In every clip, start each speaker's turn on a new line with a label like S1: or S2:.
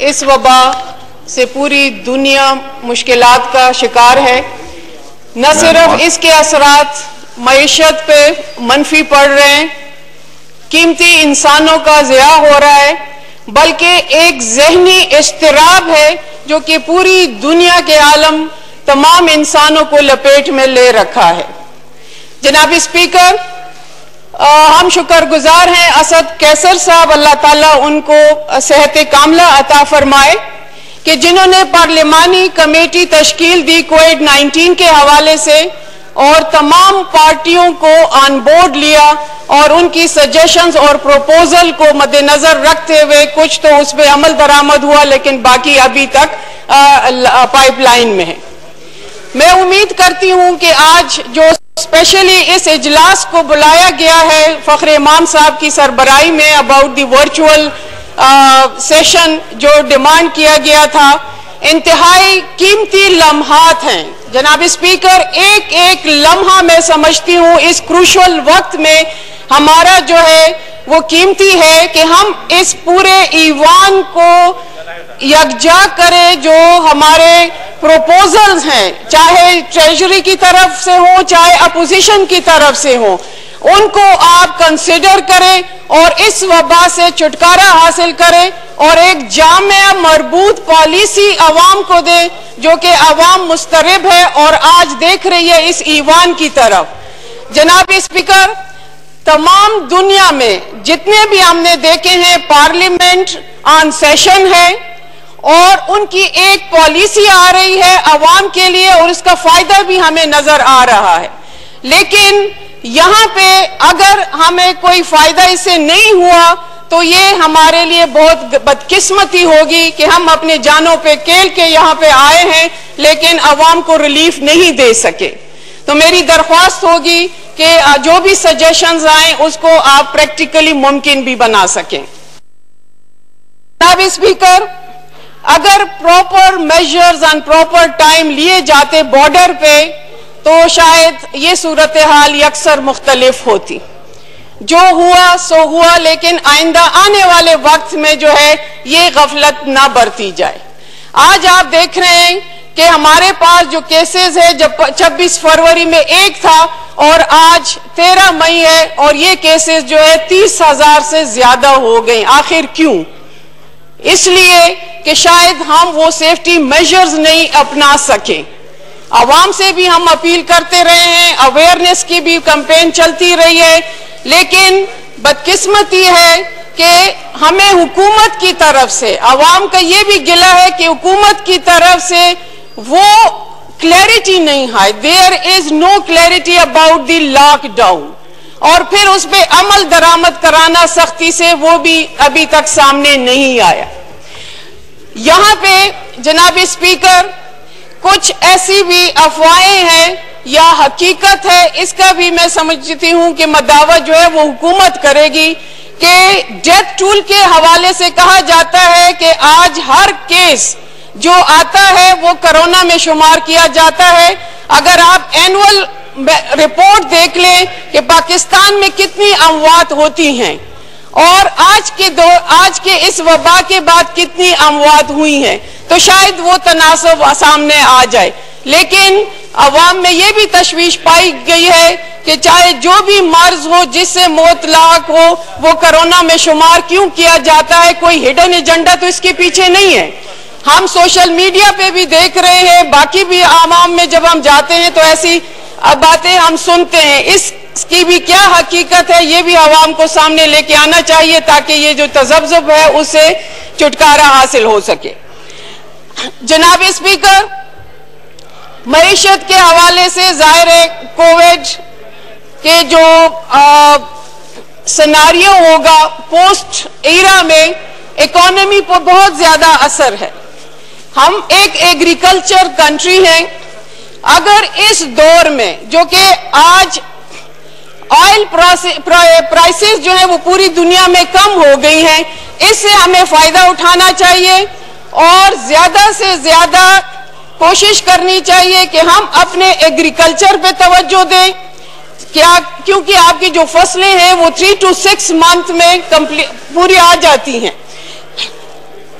S1: इस वबा से पूरी दुनिया मुश्किल का शिकार है। न सिर्फ़ इसके असरात मीशत पे मनफी पड़ रहे हैं। कीमती इंसानों का ज़िया हो रहा है बल्कि एक जहनी इश्तराब है जो कि पूरी दुनिया के आलम तमाम इंसानों को लपेट में ले रखा है। जनाब स्पीकर आ, हम शुक्रगुजार हैं असद कैसर साहब अल्लाह ताला उनको सेहत कामला अता फरमाए कि जिन्होंने पार्लिमानी कमेटी तश्कील दी कोविड 19 के हवाले से और तमाम पार्टियों को ऑन बोर्ड लिया और उनकी सजेशंस और प्रपोजल को मद्देनजर रखते हुए कुछ तो उस पर अमल दरामद हुआ लेकिन बाकी अभी तक पाइपलाइन में है। मैं उम्मीद करती हूँ कि आज जो स्पेशली इस इजलास को बुलाया गया है फखर इमाम साहब की सरबराही में अबाउट दी वर्चुअल सेशन जो डिमांड किया गया था। इंतहाई कीमती लम्हात हैं। जनाब स्पीकर एक एक लम्हा मैं समझती हूँ इस क्रूशल वक्त में हमारा जो है वो कीमती है कि हम इस पूरे ईवान को यकजा करें जो हमारे प्रोपोजल्स हैं, चाहे ट्रेजरी की तरफ़ से हो, चाहे अपोजिशन की तरफ़ से हो, उनको आप कंसिडर करें और इस वबा से छुटकारा हासिल करें और एक जाम मरबूत पॉलिसी अवाम को दे, जो कि अवाम मुस्तरब है और आज देख रही है इस ईवान की तरफ़। जनाब स्पीकर तमाम दुनिया में जितने भी हमने देखे हैं, पार्लियामेंट ऑन सेशन है, और उनकी एक पॉलिसी आ रही है अवाम के लिए, और उसका फ़ायदा भी हमें नज़र आ रहा है। लेकिन यहाँ पे अगर हमें कोई फ़ायदा इससे नहीं हुआ तो ये हमारे लिए बहुत बदकिस्मती होगी कि हम अपने जानों पे केल के यहाँ पे आए हैं, लेकिन अवाम को रिलीफ नहीं दे सके। तो मेरी दरख्वास्त होगी कि जो भी सजेशंस आए, उसको आप प्रैक्टिकली मुमकिन भी बना सकें। स्पीकर अगर proper measures and proper time लिए जाते बॉर्डर पे तो शायद ये सूरत हाल अक्सर मुख्तलिफ़ होती। जो हुआ, सो हुआ, लेकिन आइंदा आने वाले वक्त में जो है, ये गफलत ना बरती जाए। आज आप देख रहे हैं कि हमारे पास जो केसेस है, जब 26 फरवरी में एक था और आज 13 मई है और ये केसेस जो है तीस हज़ार से ज़्यादा हो गए। आखिर क्यों? इसलिए कि शायद हम वो सेफ्टी मेजर्स नहीं अपना सके। आवाम से भी हम अपील करते रहे हैं अवेयरनेस की भी कंपेन चलती रही है, लेकिन बदकिस्मती है कि हमें हुकूमत की तरफ़ से, आवाम का ये भी गिला है कि हुकूमत की तरफ़ से वो क्लैरिटी नहीं है। There is no clarity about the lockdown और फिर उस पर अमल दरामद कराना सख्ती से वो भी अभी तक सामने नहीं आया। यहाँ पे जनाब स्पीकर, कुछ ऐसी भी अफवाहें हैं या हकीकत है, इसका भी मैं समझती हूँ कि मदावा जो है वो हुकूमत करेगी कि डेथ टूल के हवाले से कहा जाता है कि आज हर केस जो आता है, वो कोरोना में शुमार किया जाता है। अगर आप एनुअल रिपोर्ट देख लें कि पाकिस्तान में कितनी अमवात होती हैं, और आज के दो, आज के इस वबा के बाद कितनी अमवात हुई हैं तो शायद वो तनासब सामने आ जाए। लेकिन अवाम में ये भी तशवीश पाई गई है कि चाहे जो भी मर्ज हो, जिससे मौत लाक हो, वो कोरोना में शुमार क्यों किया जाता है, कोई हिडन एजेंडा तो इसके पीछे नहीं है। हम सोशल मीडिया पे भी देख रहे हैं, बाकी भी आवाम में जब हम जाते हैं तो ऐसी बातें हम सुनते हैं। इसकी भी क्या हकीकत है, ये भी आवाम को सामने लेके आना चाहिए ताकि ये जो तजब्जब है उससे छुटकारा हासिल हो सके। जनाब स्पीकर मीशत के हवाले से ज़ाहिर है, कोविड के जो सनारियो होगा पोस्ट एरा में इकोनॉमी पर बहुत ज़्यादा असर है। हम एक एग्रीकल्चर कंट्री हैं। अगर इस दौर में, जो कि आज ऑयल प्राइसेस जो है वो पूरी दुनिया में कम हो गई हैं, इससे हमें फ़ायदा उठाना चाहिए और ज़्यादा से ज़्यादा कोशिश करनी चाहिए कि हम अपने एग्रीकल्चर पे तवज्जो दें। क्या, क्योंकि आपकी जो फ़सलें हैं वो थ्री टू सिक्स मंथ में पूरी आ जाती हैं।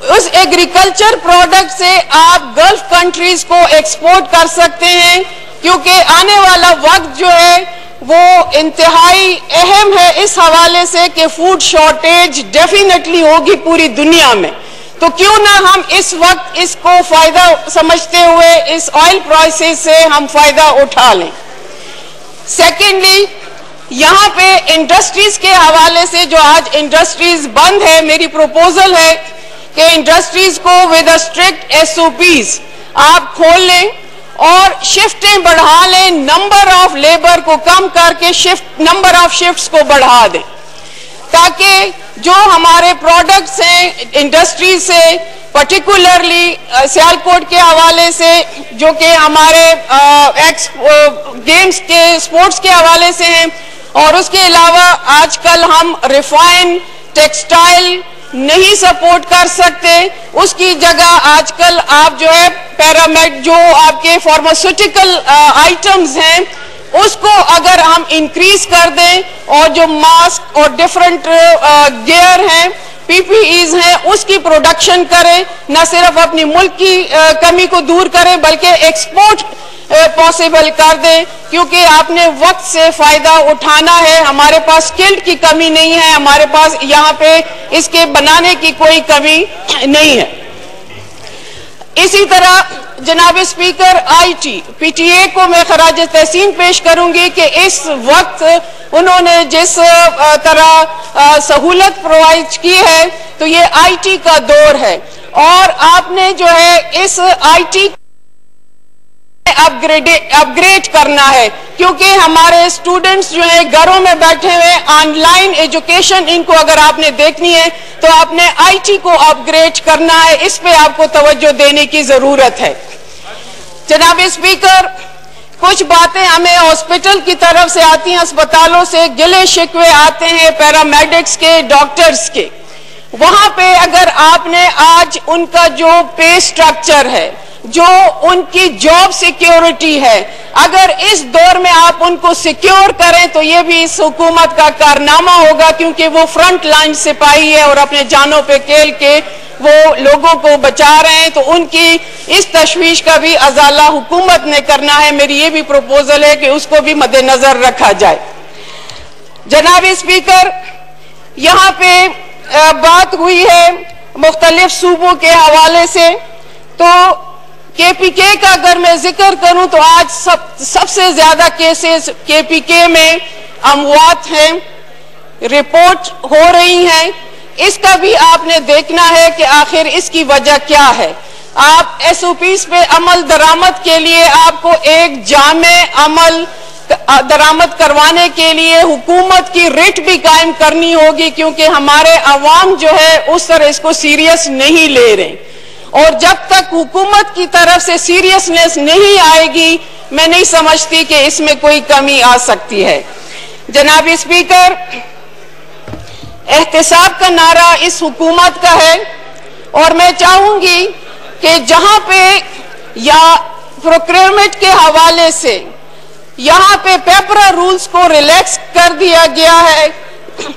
S1: उस एग्रीकल्चर प्रोडक्ट से आप गल्फ कंट्रीज़ को एक्सपोर्ट कर सकते हैं, क्योंकि आने वाला वक्त जो है, वो इंतहाई अहम है इस हवाले से कि फ़ूड शॉर्टेज डेफिनेटली होगी पूरी दुनिया में। तो क्यों ना हम इस वक्त इसको फ़ायदा समझते हुए इस ऑयल प्राइसेस से हम फ़ायदा उठा लें। सेकेंडली यहाँ पे इंडस्ट्रीज़ के हवाले से जो आज इंडस्ट्रीज़ बंद है, मेरी प्रपोजल है कि इंडस्ट्रीज़ को विद स्ट्रिक्ट एसओपीज आप खोल लें और शिफ्टें बढ़ा लें नंबर ऑफ़ लेबर को कम करके शिफ्ट नंबर ऑफ़ शिफ्ट्स को बढ़ा दें। ताकि जो हमारे प्रोडक्ट्स हैं इंडस्ट्री से पर्टिकुलरली सियालकोट के हवाले से, जो कि हमारे एक्स गेम्स के स्पोर्ट्स के हवाले से हैं, और उसके अलावा आजकल हम रिफाइन टेक्सटाइल नहीं सपोर्ट कर सकते। उसकी जगह आजकल आप जो है पैरामेड जो आपके फार्मास्यूटिकल आइटम्स हैं, उसको अगर हम इंक्रीज कर दें और जो मास्क और डिफरेंट गियर हैं पीपीईज हैं, उसकी प्रोडक्शन करें। न सिर्फ़ अपनी मुल्क की कमी को दूर करें, बल्कि एक्सपोर्ट पॉसिबल कर दें, क्योंकि आपने वक्त से फ़ायदा उठाना है। हमारे पास स्किल्ड की कमी नहीं है, हमारे पास यहाँ पे इसके बनाने की कोई कमी नहीं है। इसी तरह, जनाब स्पीकर आईटी पीटीए को मैं खराज तहसीन पेश करूँगी कि इस वक्त उन्होंने जिस तरह सहूलत प्रोवाइड की है तो ये आईटी का दौर है। और आपने जो है इस आईटी अपग्रेड करना है। क्योंकि हमारे स्टूडेंट्स जो हैं, घरों में बैठे हुए ऑनलाइन एजुकेशन इनको अगर आपने देखनी है तो आपने आईटी को अपग्रेड करना है। इस पे आपको तवज्जो देने की ज़रूरत है। जनाब स्पीकर कुछ बातें हमें हॉस्पिटल की तरफ़ से आती हैं, अस्पतालों से। गिले शिकवे आते हैं पैरामेडिक्स के डॉक्टर्स के। वहाँ पे अगर आपने आज उनका जो पे स्ट्रक्चर है जो उनकी जॉब सिक्योरिटी है। अगर इस दौर में आप उनको सिक्योर करें तो ये भी इस हुकूमत का कारनामा होगा, क्योंकि वो फ्रंट लाइन सिपाही है और अपने जानों पे खेल के वो लोगों को बचा रहे हैं। तो उनकी इस तशवीश का भी अजाला हुकूमत ने करना है। मेरी ये भी प्रपोजल है कि उसको भी मद्देनजर रखा जाए। जनाब स्पीकर यहाँ पे बात हुई है मुख्तलिफ़ सूबों के हवाले से। तो केपीके का अगर मैं ज़िक्र करूँ तो आज सब, सबसे ज़्यादा केसेस केपीके में अमवात हैं, रिपोर्ट हो रही हैं। इसका भी आपने देखना है कि आखिर इसकी वजह क्या है। आप एसओपीस पे अमल दरामद के लिए, आपको एक जामे अमल दरामद करवाने के लिए हुकूमत की रिट भी कायम करनी होगी, क्योंकि हमारे अवाम जो है, उस तरह इसको सीरियस नहीं ले रहे। और जब तक हुकूमत की तरफ़ से सीरियसनेस नहीं आएगी, मैं नहीं समझती कि इसमें कोई कमी आ सकती है। जनाब स्पीकर एहतसाब का नारा इस हुकूमत का है और मैं चाहूँगी कि जहाँ पे या प्रोक्योरमेंट के हवाले से यहाँ पे पेपर रूल्स को रिलैक्स कर दिया गया है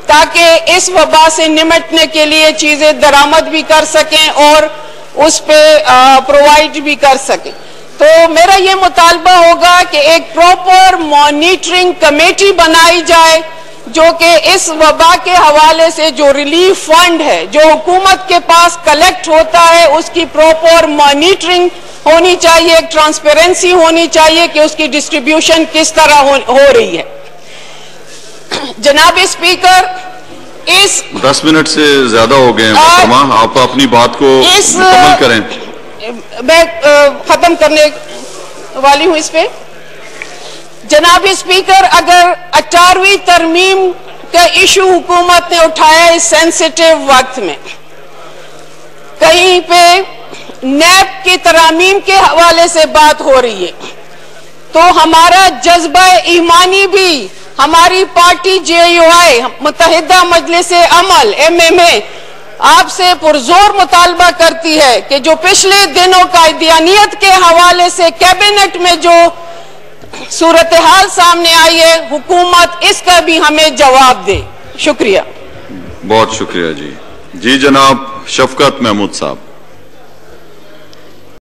S1: ताकि इस वबा से निमटने के लिए चीज़ें दरामद भी कर सकें और उस पर प्रोवाइड भी कर सके। तो मेरा ये मुतालबा होगा कि एक प्रॉपर मॉनिटरिंग कमेटी बनाई जाए जो कि इस वबा के हवाले से जो रिलीफ फंड है जो हुकूमत के पास कलेक्ट होता है उसकी प्रॉपर मॉनिटरिंग होनी चाहिए एक ट्रांसपेरेंसी होनी चाहिए कि उसकी डिस्ट्रीब्यूशन किस तरह हो, हो रही है। जनाब स्पीकर इस
S2: दस मिनट से ज़्यादा हो गए हैं आप अपनी बात को
S1: इस
S2: करें।
S1: मैं खत्म करने वाली हूँ इस पे। जनाब स्पीकर अगर अठारहवीं तरमीम का इशू हुकूमत ने उठाया इस सेंसिटिव वक्त में कहीं पे नैब की तरामीम के हवाले से बात हो रही है तो हमारा जज्बा ईमानी भी हमारी party J I Muttahida Majlis Amal M M A आपसे पुरजोर मुतालबा करती है कि जो पिछले दिनों कायदियानियत के हवाले से कैबिनेट में जो सूरत हाल सामने आई है, हुकूमत इसका भी हमें जवाब दे। शुक्रिया।
S2: बहुत शुक्रिया जी। जी जनाब, शफकत महमूद साहब।